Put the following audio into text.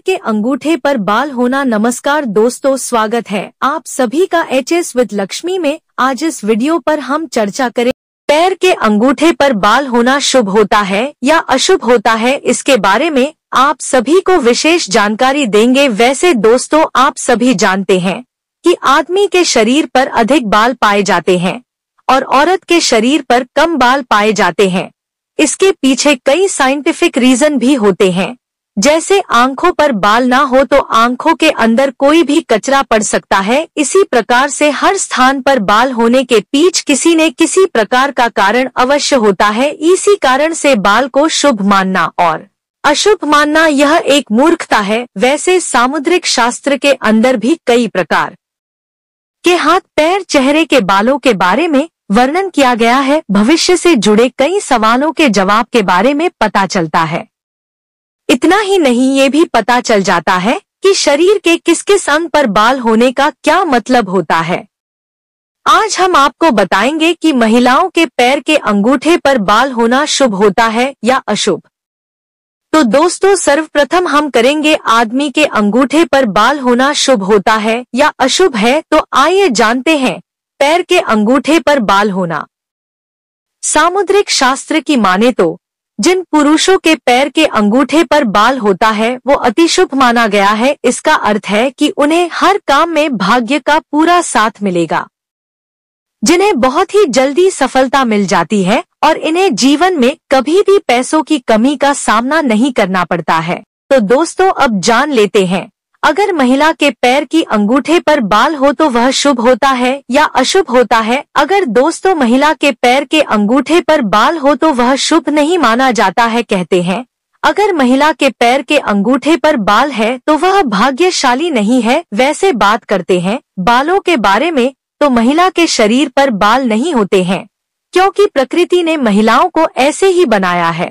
के अंगूठे पर बाल होना नमस्कार दोस्तों, स्वागत है। आप सभी का एच एस विद लक्ष्मी में आज इस वीडियो पर हम चर्चा करें, पैर के अंगूठे पर बाल होना शुभ होता है या अशुभ होता है, इसके बारे में आप सभी को विशेष जानकारी देंगे। वैसे दोस्तों, आप सभी जानते हैं कि आदमी के शरीर पर अधिक बाल पाए जाते हैं और औरत के शरीर पर कम बाल पाए जाते हैं। इसके पीछे कई साइंटिफिक रीजन भी होते हैं। जैसे आँखों पर बाल ना हो तो आँखों के अंदर कोई भी कचरा पड़ सकता है। इसी प्रकार से हर स्थान पर बाल होने के पीछ किसी न किसी प्रकार का कारण अवश्य होता है। इसी कारण से बाल को शुभ मानना और अशुभ मानना यह एक मूर्खता है। वैसे सामुद्रिक शास्त्र के अंदर भी कई प्रकार के हाथ, पैर, चेहरे के बालों के बारे में वर्णन किया गया है। भविष्य से जुड़े कई सवालों के जवाब के बारे में पता चलता है। इतना ही नहीं, ये भी पता चल जाता है कि शरीर के किस किस अंग पर बाल होने का क्या मतलब होता है। आज हम आपको बताएँगे कि महिलाओं के पैर के अंगूठे पर बाल होना शुभ होता है या अशुभ। तो दोस्तों, सर्वप्रथम हम करेंगे आदमी के अंगूठे पर बाल होना शुभ होता है या अशुभ है तो आइए जानते हैं पैर के अंगूठे पर बाल होना। सामुद्रिक शास्त्र की माने तो जिन पुरुषों के पैर के अंगूठे पर बाल होता है, वो अति शुभ माना गया है। इसका अर्थ है कि उन्हें हर काम में भाग्य का पूरा साथ मिलेगा, जिन्हें बहुत ही जल्दी सफलता मिल जाती है और इन्हें जीवन में कभी भी पैसों की कमी का सामना नहीं करना पड़ता है। तो दोस्तों, अब जान लेते हैं अगर महिला के पैर की अंगूठे पर बाल हो तो वह शुभ होता है या अशुभ होता है। अगर दोस्तों महिला के पैर के अंगूठे पर बाल हो तो वह शुभ नहीं माना जाता है कहते हैं। अगर महिला के पैर के अंगूठे पर बाल है तो वह भाग्यशाली नहीं है, वैसे बात करते हैं। बालों के बारे में तो महिला के शरीर पर बाल नहीं होते हैं, क्योंकि प्रकृति ने महिलाओं को ऐसे ही बनाया है।